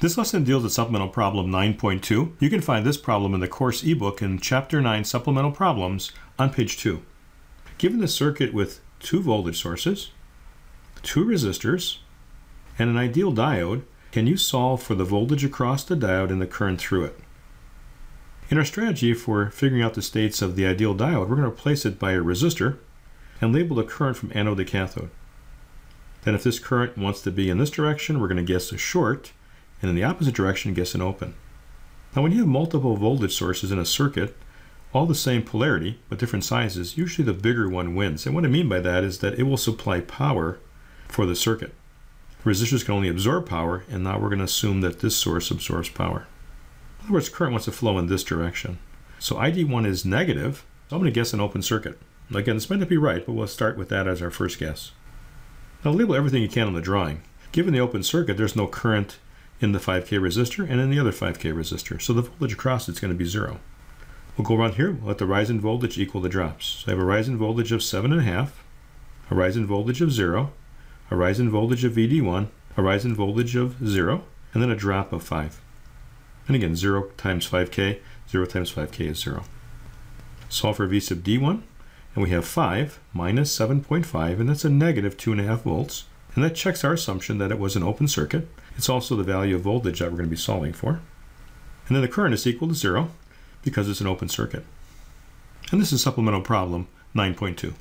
This lesson deals with supplemental problem 9.2. You can find this problem in the course ebook in Chapter 9 Supplemental Problems on page 2. Given the circuit with two voltage sources, two resistors, and an ideal diode, can you solve for the voltage across the diode and the current through it? In our strategy for figuring out the states of the ideal diode, we're going to replace it by a resistor and label the current from anode to cathode. Then if this current wants to be in this direction, we're going to guess a short, and in the opposite direction, guess an open. Now when you have multiple voltage sources in a circuit, all the same polarity, but different sizes, usually the bigger one wins. And what I mean by that is that it will supply power for the circuit. Resistors can only absorb power, and now we're going to assume that this source absorbs power. In other words, current wants to flow in this direction. So ID1 is negative, so I'm going to guess an open circuit. Again, this might not be right, but we'll start with that as our first guess. Now label everything you can on the drawing. Given the open circuit, there's no current in the 5K resistor and in the other 5K resistor. So the voltage across it's going to be zero. We'll go around here, we'll let the rise in voltage equal the drops. So I have a rise in voltage of 7.5, a rise in voltage of 0, a rise in voltage of VD1, a rise in voltage of 0, and then a drop of 5. And again, 0 times 5k, 0 times 5k is 0. Solve for V sub D1, and we have 5 minus 7.5, and that's a negative 2.5 volts. And that checks our assumption that it was an open circuit. It's also the value of voltage that we're going to be solving for. And then the current is equal to 0 because it's an open circuit. And this is supplemental problem 9.2.